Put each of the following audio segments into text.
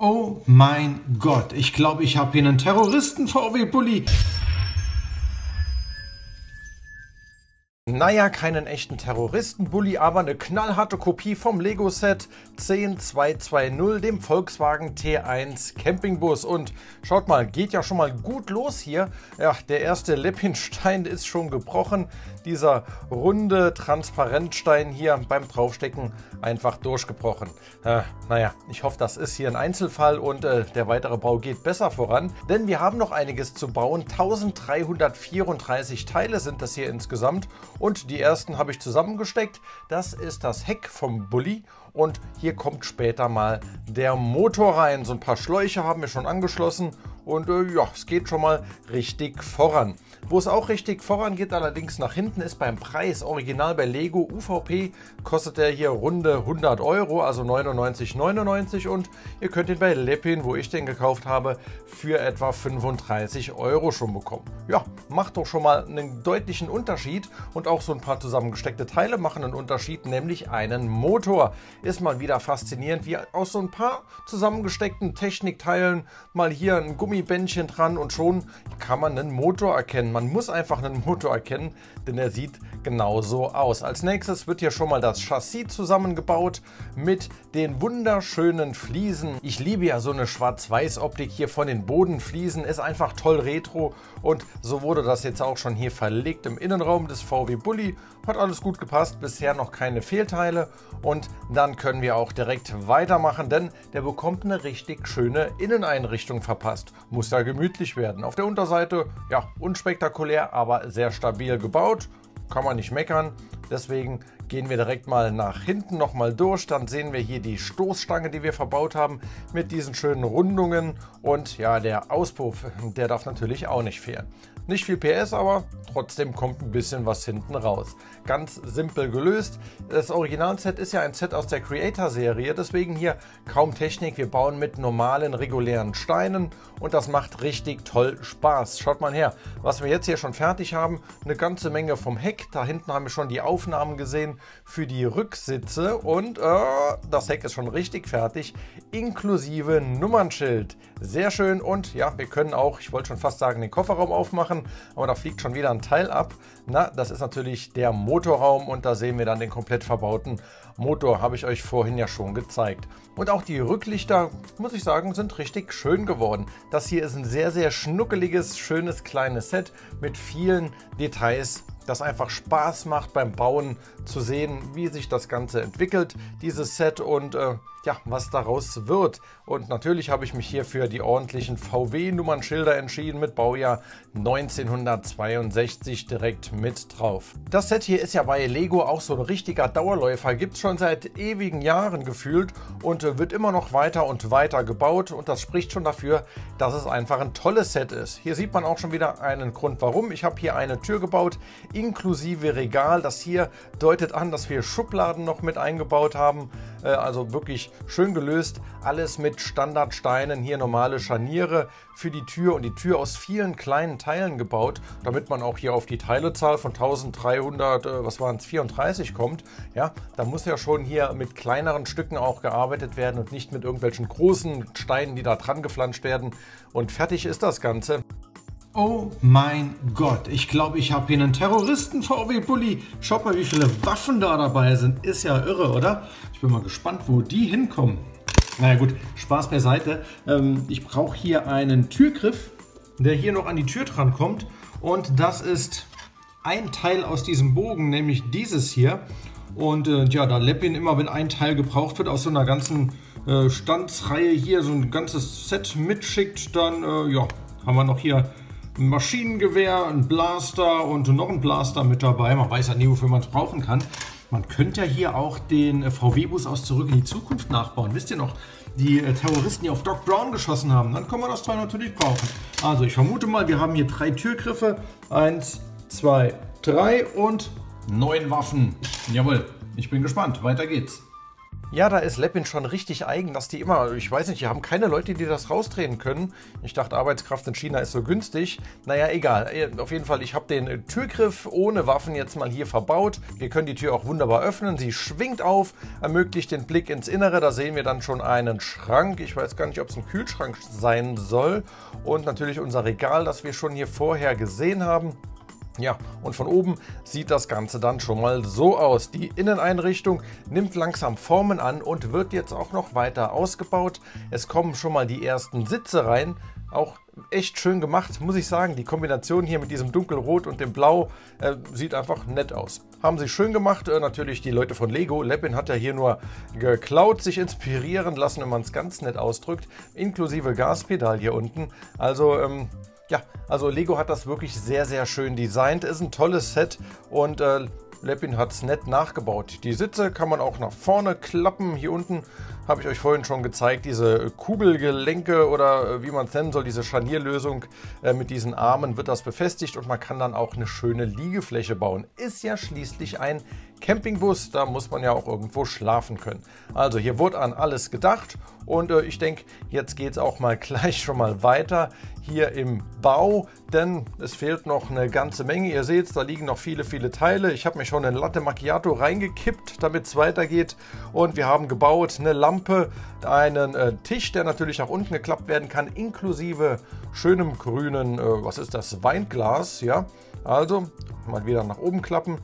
Oh mein Gott, ich glaube, ich habe hier einen Terroristen-VW-Bully. Naja, keinen echten Terroristenbully, aber eine knallharte Kopie vom Lego-Set 10220, dem Volkswagen T1 Campingbus. Und schaut mal, geht ja schon mal gut los hier. Ja, der erste Leppinstein ist schon gebrochen. Dieser runde Transparentstein hier beim Draufstecken einfach durchgebrochen. Äh, naja, ich hoffe, das ist hier ein Einzelfall und äh, der weitere Bau geht besser voran. Denn wir haben noch einiges zu bauen. 1334 Teile sind das hier insgesamt und die ersten habe ich zusammengesteckt. Das ist das Heck vom Bulli und hier kommt später mal der Motor rein. So ein paar Schläuche haben wir schon angeschlossen und äh, ja, es geht schon mal richtig voran. Wo es auch richtig vorangeht, allerdings nach hinten, ist beim Preis. Original bei Lego UVP kostet der hier runde 100 Euro, also 99,99 und ihr könnt ihn bei Lepin, wo ich den gekauft habe, für etwa 35 Euro schon bekommen. Ja, macht doch schon mal einen deutlichen Unterschied und auch so ein paar zusammengesteckte Teile machen einen Unterschied, nämlich einen Motor. Ist mal wieder faszinierend, wie aus so ein paar zusammengesteckten Technikteilen mal hier ein Gummibändchen dran und schon kann man einen Motor erkennen. Man muss einfach einen Motor erkennen, denn er sieht genauso aus. Als nächstes wird hier schon mal das Chassis zusammengebaut mit den wunderschönen Fliesen. Ich liebe ja so eine Schwarz-Weiß-Optik hier von den Bodenfliesen. Ist einfach toll retro und so wurde das jetzt auch schon hier verlegt im Innenraum des VW Bulli. Hat alles gut gepasst, bisher noch keine Fehlteile und dann können wir auch direkt weitermachen, denn der bekommt eine richtig schöne Inneneinrichtung verpasst. Muss ja gemütlich werden. Auf der Unterseite, ja, unspektakulär, aber sehr stabil gebaut. Kann man nicht meckern. Deswegen gehen wir direkt mal nach hinten nochmal durch. Dann sehen wir hier die Stoßstange, die wir verbaut haben mit diesen schönen Rundungen. Und ja, der Auspuff, der darf natürlich auch nicht fehlen. Nicht viel PS, aber trotzdem kommt ein bisschen was hinten raus. Ganz simpel gelöst. Das Originalset ist ja ein Set aus der Creator-Serie, deswegen hier kaum Technik. Wir bauen mit normalen, regulären Steinen und das macht richtig toll Spaß. Schaut mal her, was wir jetzt hier schon fertig haben. Eine ganze Menge vom Heck. Da hinten haben wir schon die Aufnahmen gesehen für die Rücksitze und äh, das Heck ist schon richtig fertig, inklusive Nummernschild. Sehr schön und ja, wir können auch, ich wollte schon fast sagen, den Kofferraum aufmachen, aber da fliegt schon wieder ein Teil ab. Na, das ist natürlich der Motorraum und da sehen wir dann den komplett verbauten Motor, habe ich euch vorhin ja schon gezeigt. Und auch die Rücklichter, muss ich sagen, sind richtig schön geworden. Das hier ist ein sehr, sehr schnuckeliges, schönes kleines Set mit vielen Details das einfach Spaß macht beim Bauen zu sehen, wie sich das Ganze entwickelt, dieses Set. Und äh, ja, was daraus wird. Und natürlich habe ich mich hier für die ordentlichen VW-Nummernschilder entschieden mit Baujahr 1962 direkt mit drauf. Das Set hier ist ja bei Lego auch so ein richtiger Dauerläufer, gibt es schon seit ewigen Jahren gefühlt und wird immer noch weiter und weiter gebaut und das spricht schon dafür, dass es einfach ein tolles Set ist. Hier sieht man auch schon wieder einen Grund warum. Ich habe hier eine Tür gebaut, inklusive Regal. Das hier deutet an, dass wir Schubladen noch mit eingebaut haben. Äh, also wirklich schön gelöst. Alles mit Standardsteinen. Hier normale Scharniere für die Tür und die Tür aus vielen kleinen Teilen gebaut, damit man auch hier auf die Teilezahl von 1300, äh, was waren es, 34 kommt. Ja, da muss ja schon hier mit kleineren Stücken auch gearbeitet werden und nicht mit irgendwelchen großen Steinen, die da dran geflanscht werden. Und fertig ist das Ganze. Oh mein Gott, ich glaube, ich habe hier einen Terroristen-VW-Bully. Schaut mal, wie viele Waffen da dabei sind. Ist ja irre, oder? Ich bin mal gespannt, wo die hinkommen. Naja gut, Spaß beiseite. Ähm, ich brauche hier einen Türgriff, der hier noch an die Tür dran kommt. Und das ist ein Teil aus diesem Bogen, nämlich dieses hier. Und äh, ja, da Leppin immer, wenn ein Teil gebraucht wird aus so einer ganzen äh, Standsreihe hier, so ein ganzes Set mitschickt, dann äh, ja, haben wir noch hier ein Maschinengewehr, ein Blaster und noch ein Blaster mit dabei. Man weiß ja nie, wofür man es brauchen kann. Man könnte ja hier auch den äh, VW-Bus aus Zurück in die Zukunft nachbauen. Wisst ihr noch, die äh, Terroristen, die auf Doc Brown geschossen haben, dann kann man das Teil natürlich brauchen. Also ich vermute mal, wir haben hier drei Türgriffe. Eins, zwei, drei und neun Waffen. Jawohl, ich bin gespannt. Weiter geht's. Ja, da ist Leppin schon richtig eigen, dass die immer, ich weiß nicht, die haben keine Leute, die das rausdrehen können. Ich dachte, Arbeitskraft in China ist so günstig. Naja, egal. Äh, auf jeden Fall, ich habe den Türgriff ohne Waffen jetzt mal hier verbaut. Wir können die Tür auch wunderbar öffnen. Sie schwingt auf, ermöglicht den Blick ins Innere. Da sehen wir dann schon einen Schrank. Ich weiß gar nicht, ob es ein Kühlschrank sein soll. Und natürlich unser Regal, das wir schon hier vorher gesehen haben. Ja, und von oben sieht das Ganze dann schon mal so aus. Die Inneneinrichtung nimmt langsam Formen an und wird jetzt auch noch weiter ausgebaut. Es kommen schon mal die ersten Sitze rein. Auch echt schön gemacht, muss ich sagen. Die Kombination hier mit diesem dunkelrot und dem Blau äh, sieht einfach nett aus. Haben sie schön gemacht. Äh, natürlich die Leute von Lego. Leppin hat ja hier nur geklaut, sich inspirieren lassen, wenn man es ganz nett ausdrückt. Inklusive Gaspedal hier unten. Also ähm, ja, also Lego hat das wirklich sehr, sehr schön designt. Ist ein tolles Set und äh, Leppin hat es nett nachgebaut. Die Sitze kann man auch nach vorne klappen. Hier unten habe ich euch vorhin schon gezeigt, diese Kugelgelenke oder äh, wie man es nennen soll, diese Scharnierlösung äh, mit diesen Armen wird das befestigt und man kann dann auch eine schöne Liegefläche bauen. Ist ja schließlich ein Campingbus, da muss man ja auch irgendwo schlafen können. Also hier wurde an alles gedacht und äh, ich denke, jetzt geht es auch mal gleich schon mal weiter hier im Bau, denn es fehlt noch eine ganze Menge. Ihr seht, da liegen noch viele, viele Teile. Ich habe mir schon eine Latte Macchiato reingekippt, damit es weitergeht und wir haben gebaut eine Lampe, einen äh, Tisch, der natürlich nach unten geklappt werden kann, inklusive schönem grünen, äh, was ist das, Weinglas, ja. Also mal wieder nach oben klappen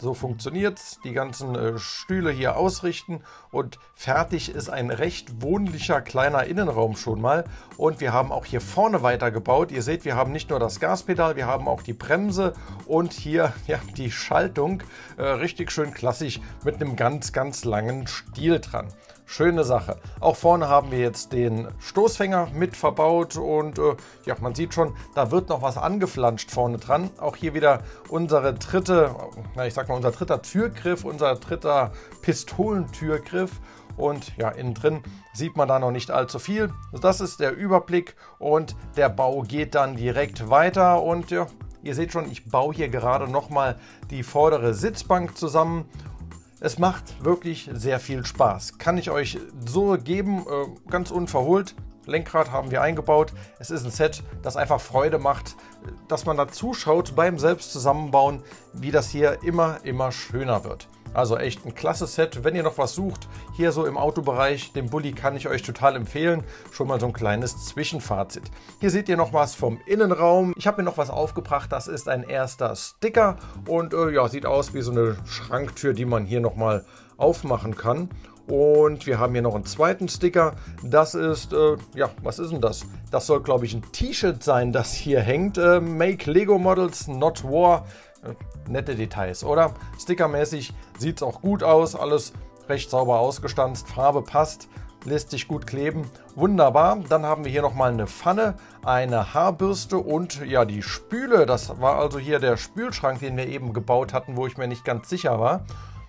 so funktioniert es. Die ganzen äh, Stühle hier ausrichten und fertig ist ein recht wohnlicher kleiner Innenraum schon mal. Und wir haben auch hier vorne weitergebaut. Ihr seht, wir haben nicht nur das Gaspedal, wir haben auch die Bremse und hier ja, die Schaltung. Äh, richtig schön klassisch mit einem ganz, ganz langen Stiel dran. Schöne Sache. Auch vorne haben wir jetzt den Stoßfänger mit verbaut und äh, ja, man sieht schon, da wird noch was angeflanscht vorne dran. Auch hier wieder unsere dritte, na, ich sag mal, unser dritter Türgriff, unser dritter Pistolentürgriff. Und ja, innen drin sieht man da noch nicht allzu viel. Das ist der Überblick und der Bau geht dann direkt weiter. Und ja, ihr seht schon, ich baue hier gerade nochmal die vordere Sitzbank zusammen es macht wirklich sehr viel Spaß. Kann ich euch so geben, äh, ganz unverholt. Lenkrad haben wir eingebaut. Es ist ein Set, das einfach Freude macht, dass man da zuschaut beim Selbstzusammenbauen, wie das hier immer, immer schöner wird. Also echt ein klasse Set. Wenn ihr noch was sucht, hier so im Autobereich, den Bulli kann ich euch total empfehlen. Schon mal so ein kleines Zwischenfazit. Hier seht ihr noch was vom Innenraum. Ich habe mir noch was aufgebracht. Das ist ein erster Sticker und äh, ja, sieht aus wie so eine Schranktür, die man hier nochmal aufmachen kann. Und wir haben hier noch einen zweiten Sticker. Das ist, äh, ja, was ist denn das? Das soll, glaube ich, ein T-Shirt sein, das hier hängt. Äh, Make Lego Models, not War. Nette Details, oder? Stickermäßig sieht es auch gut aus, alles recht sauber ausgestanzt, Farbe passt, lässt sich gut kleben. Wunderbar. Dann haben wir hier nochmal eine Pfanne, eine Haarbürste und ja, die Spüle. Das war also hier der Spülschrank, den wir eben gebaut hatten, wo ich mir nicht ganz sicher war.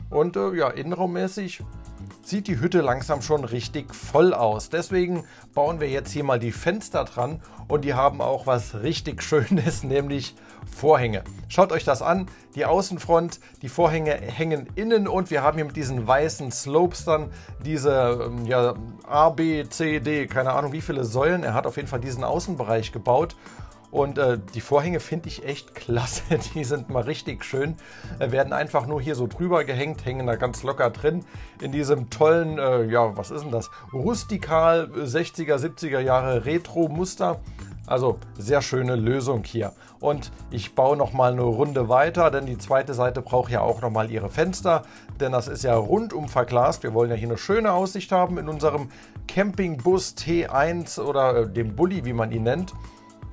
Und äh, ja, innenraummäßig sieht die Hütte langsam schon richtig voll aus. Deswegen bauen wir jetzt hier mal die Fenster dran und die haben auch was richtig Schönes, nämlich Vorhänge. Schaut euch das an, die Außenfront, die Vorhänge hängen innen und wir haben hier mit diesen weißen Slopes dann diese ähm, ja, A, B, C, D, keine Ahnung wie viele Säulen. Er hat auf jeden Fall diesen Außenbereich gebaut und äh, die Vorhänge finde ich echt klasse. Die sind mal richtig schön. Äh, werden einfach nur hier so drüber gehängt, hängen da ganz locker drin. In diesem tollen, äh, ja, was ist denn das? Rustikal 60er, 70er Jahre Retro-Muster. Also sehr schöne Lösung hier. Und ich baue noch mal eine Runde weiter, denn die zweite Seite braucht ja auch noch mal ihre Fenster, denn das ist ja rundum verglast. Wir wollen ja hier eine schöne Aussicht haben in unserem Campingbus T1 oder äh, dem Bulli, wie man ihn nennt.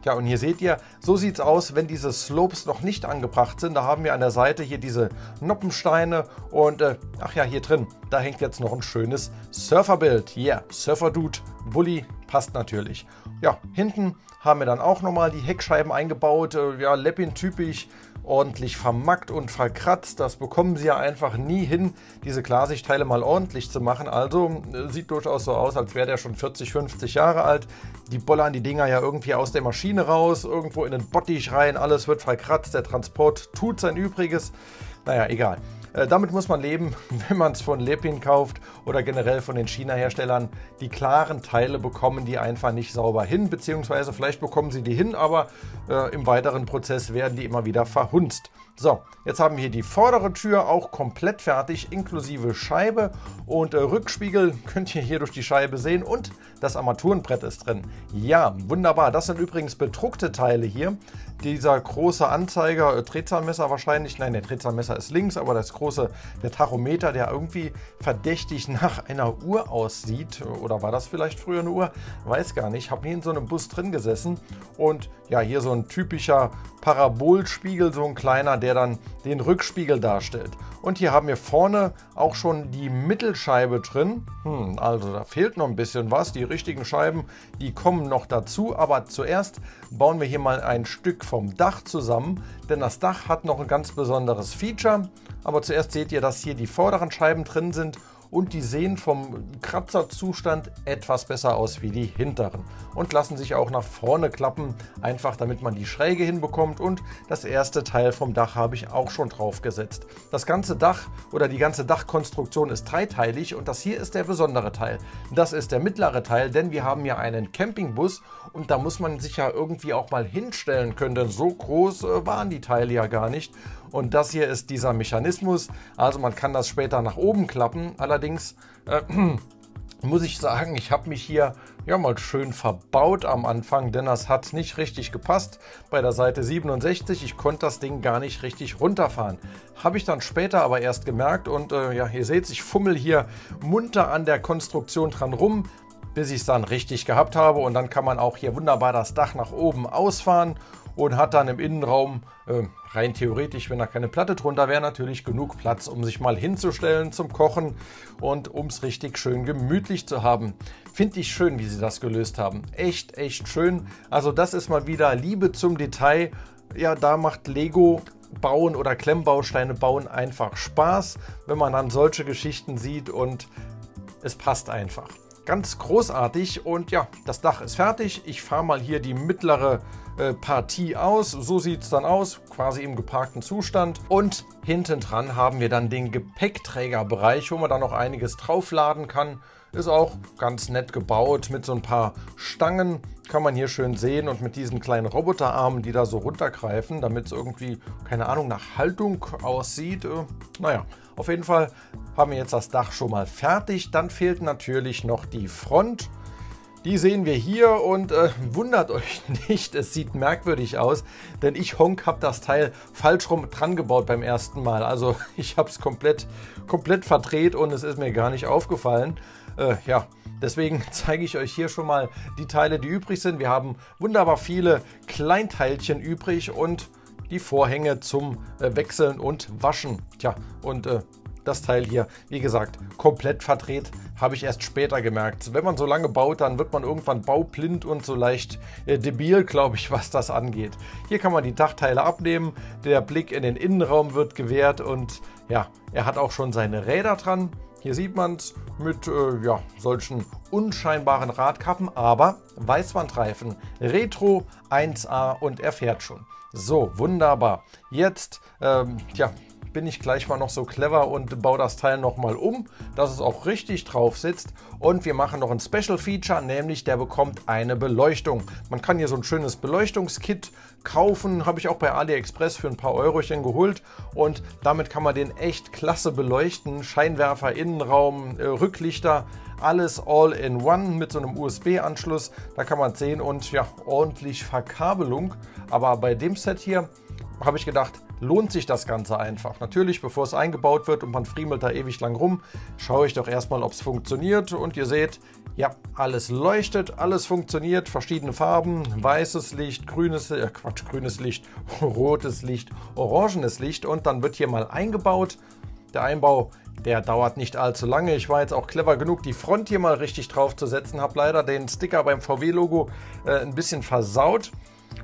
Ja, und hier seht ihr, so sieht es aus, wenn diese Slopes noch nicht angebracht sind. Da haben wir an der Seite hier diese Noppensteine und äh, ach ja, hier drin, da hängt jetzt noch ein schönes Surferbild. Yeah, Surfer Dude, Bully, passt natürlich. Ja, hinten haben wir dann auch nochmal die Heckscheiben eingebaut, äh, ja, Leppin-typisch ordentlich vermackt und verkratzt. Das bekommen sie ja einfach nie hin, diese Klarsichtteile mal ordentlich zu machen. Also äh, sieht durchaus so aus, als wäre der schon 40, 50 Jahre alt. Die bollern die Dinger ja irgendwie aus der Maschine raus, irgendwo in den Bottich rein, alles wird verkratzt, der Transport tut sein Übriges. Naja, egal. Äh, damit muss man leben, wenn man es von Lepin kauft oder generell von den China-Herstellern. Die klaren Teile bekommen die einfach nicht sauber hin, beziehungsweise vielleicht bekommen sie die hin, aber äh, im weiteren Prozess werden die immer wieder verhunzt. So, jetzt haben wir hier die vordere Tür auch komplett fertig, inklusive Scheibe und äh, Rückspiegel könnt ihr hier durch die Scheibe sehen und das Armaturenbrett ist drin. Ja, wunderbar. Das sind übrigens bedruckte Teile hier. Dieser große Anzeiger, äh, Drehzahlmesser wahrscheinlich, nein, der Drehzahlmesser ist links, aber das große, der Tachometer, der irgendwie verdächtig nach einer Uhr aussieht. Oder war das vielleicht früher eine Uhr? Weiß gar nicht. Ich habe hier in so einem Bus drin gesessen und ja, hier so ein typischer Parabolspiegel, so ein kleiner, der dann den Rückspiegel darstellt. Und hier haben wir vorne auch schon die Mittelscheibe drin. Hm, also da fehlt noch ein bisschen was. Die richtigen Scheiben, die kommen noch dazu. Aber zuerst bauen wir hier mal ein Stück vom Dach zusammen. Denn das Dach hat noch ein ganz besonderes Feature. Aber zuerst seht ihr, dass hier die vorderen Scheiben drin sind und die sehen vom Kratzerzustand etwas besser aus wie die hinteren und lassen sich auch nach vorne klappen, einfach damit man die Schräge hinbekommt und das erste Teil vom Dach habe ich auch schon drauf gesetzt. Das ganze Dach oder die ganze Dachkonstruktion ist dreiteilig und das hier ist der besondere Teil. Das ist der mittlere Teil, denn wir haben ja einen Campingbus und da muss man sich ja irgendwie auch mal hinstellen können, denn so groß äh, waren die Teile ja gar nicht. Und das hier ist dieser Mechanismus. Also man kann das später nach oben klappen. Allerdings äh, muss ich sagen, ich habe mich hier ja mal schön verbaut am Anfang, denn das hat nicht richtig gepasst bei der Seite 67. Ich konnte das Ding gar nicht richtig runterfahren. Habe ich dann später aber erst gemerkt und äh, ja, ihr seht, ich fummel hier munter an der Konstruktion dran rum, bis ich es dann richtig gehabt habe und dann kann man auch hier wunderbar das Dach nach oben ausfahren und hat dann im Innenraum äh, rein theoretisch, wenn da keine Platte drunter wäre, natürlich genug Platz, um sich mal hinzustellen zum Kochen und um es richtig schön gemütlich zu haben. Finde ich schön, wie sie das gelöst haben. Echt, echt schön. Also das ist mal wieder Liebe zum Detail. Ja, da macht Lego bauen oder Klemmbausteine bauen einfach Spaß, wenn man dann solche Geschichten sieht und es passt einfach. Ganz großartig und ja, das Dach ist fertig. Ich fahre mal hier die mittlere äh, Partie aus. So sieht es dann aus, quasi im geparkten Zustand. Und hinten dran haben wir dann den Gepäckträgerbereich, wo man dann noch einiges draufladen kann. Ist auch ganz nett gebaut mit so ein paar Stangen. Kann man hier schön sehen und mit diesen kleinen Roboterarmen, die da so runtergreifen, damit es irgendwie, keine Ahnung, nach Haltung aussieht. Äh, naja, auf jeden Fall haben wir jetzt das Dach schon mal fertig. Dann fehlt natürlich noch die Front. Die sehen wir hier und äh, wundert euch nicht, es sieht merkwürdig aus, denn ich Honk habe das Teil falsch rum dran gebaut beim ersten Mal. Also ich habe es komplett, komplett verdreht und es ist mir gar nicht aufgefallen. Äh, ja, deswegen zeige ich euch hier schon mal die Teile, die übrig sind. Wir haben wunderbar viele Kleinteilchen übrig und die Vorhänge zum äh, Wechseln und Waschen. Tja, und äh, das Teil hier, wie gesagt, komplett verdreht, habe ich erst später gemerkt. Wenn man so lange baut, dann wird man irgendwann baublind und so leicht äh, debil, glaube ich, was das angeht. Hier kann man die Dachteile abnehmen, der Blick in den Innenraum wird gewährt und ja, er hat auch schon seine Räder dran. Hier sieht man es mit äh, ja, solchen unscheinbaren Radkappen, aber Weißwandreifen, Retro 1A und er fährt schon. So, wunderbar. Jetzt, ähm, ja, bin ich gleich mal noch so clever und baue das Teil nochmal um, dass es auch richtig drauf sitzt. Und wir machen noch ein Special Feature, nämlich der bekommt eine Beleuchtung. Man kann hier so ein schönes Beleuchtungskit kaufen, habe ich auch bei AliExpress für ein paar Eurochen geholt. Und damit kann man den echt klasse beleuchten. Scheinwerfer, Innenraum, äh, Rücklichter, alles all in one mit so einem USB-Anschluss. Da kann man sehen und ja, ordentlich Verkabelung. Aber bei dem Set hier habe ich gedacht, lohnt sich das Ganze einfach. Natürlich, bevor es eingebaut wird und man friemelt da ewig lang rum, schaue ich doch erstmal, ob es funktioniert. Und ihr seht, ja, alles leuchtet, alles funktioniert, verschiedene Farben, weißes Licht, grünes, äh, Quatsch, grünes Licht, rotes Licht, orangenes Licht und dann wird hier mal eingebaut. Der Einbau, der dauert nicht allzu lange. Ich war jetzt auch clever genug, die Front hier mal richtig drauf zu setzen, habe leider den Sticker beim VW-Logo äh, ein bisschen versaut.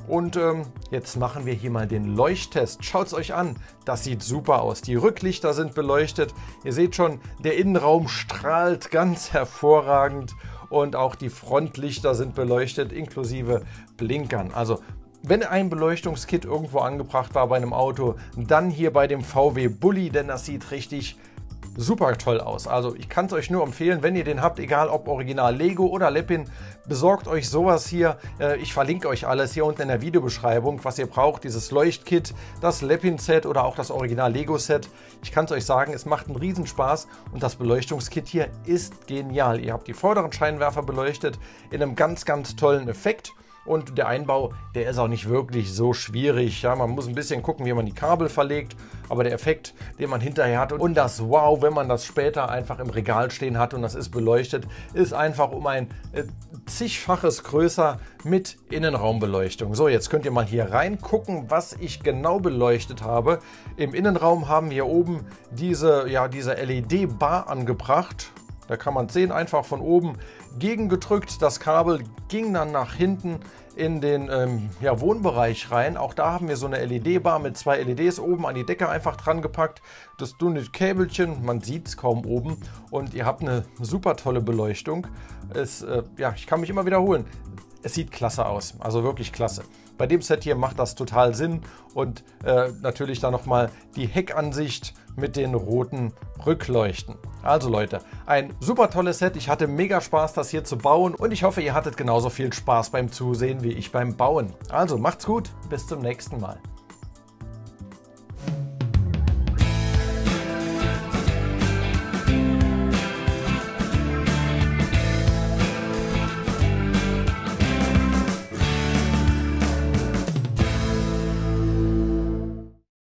Und ähm, jetzt machen wir hier mal den Leuchttest. Schaut es euch an, das sieht super aus. Die Rücklichter sind beleuchtet. Ihr seht schon, der Innenraum strahlt ganz hervorragend und auch die Frontlichter sind beleuchtet inklusive Blinkern. Also wenn ein Beleuchtungskit irgendwo angebracht war bei einem Auto, dann hier bei dem VW Bulli, denn das sieht richtig super toll aus. Also ich kann es euch nur empfehlen, wenn ihr den habt, egal ob Original Lego oder Lepin, besorgt euch sowas hier. Äh, ich verlinke euch alles hier unten in der Videobeschreibung, was ihr braucht. Dieses Leuchtkit, das Lepin-Set oder auch das Original Lego-Set. Ich kann es euch sagen, es macht einen Riesenspaß und das Beleuchtungskit hier ist genial. Ihr habt die vorderen Scheinwerfer beleuchtet in einem ganz, ganz tollen Effekt. Und der Einbau, der ist auch nicht wirklich so schwierig. Ja, man muss ein bisschen gucken, wie man die Kabel verlegt. Aber der Effekt, den man hinterher hat und das Wow, wenn man das später einfach im Regal stehen hat und das ist beleuchtet, ist einfach um ein äh, zigfaches größer mit Innenraumbeleuchtung. So, jetzt könnt ihr mal hier reingucken, was ich genau beleuchtet habe. Im Innenraum haben wir oben diese, ja, diese LED-Bar angebracht. Da kann man sehen, einfach von oben gegengedrückt. Das Kabel ging dann nach hinten in den ähm, ja, Wohnbereich rein. Auch da haben wir so eine LED-Bar mit zwei LEDs oben an die Decke einfach dran gepackt. Das dünne Käbelchen, man sieht es kaum oben und ihr habt eine super tolle Beleuchtung. Es, äh, ja, ich kann mich immer wiederholen. Es sieht klasse aus, also wirklich klasse. Bei dem Set hier macht das total Sinn und äh, natürlich dann nochmal die Heckansicht mit den roten Rückleuchten. Also Leute, ein super tolles Set. Ich hatte mega Spaß, das hier zu bauen und ich hoffe, ihr hattet genauso viel Spaß beim Zusehen wie ich beim Bauen. Also macht's gut, bis zum nächsten Mal.